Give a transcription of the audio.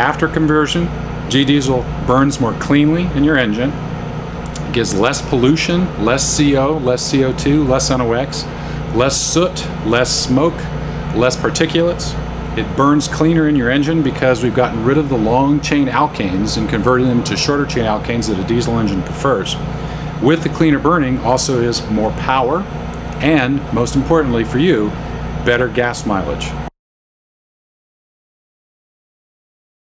After conversion, GDiesel burns more cleanly in your engine, gives less pollution, less CO, less CO2, less NOx, less soot, less smoke, less particulates. It burns cleaner in your engine because we've gotten rid of the long chain alkanes and converted them to shorter chain alkanes that a diesel engine prefers. With the cleaner burning also is more power and, most importantly for you, better gas mileage.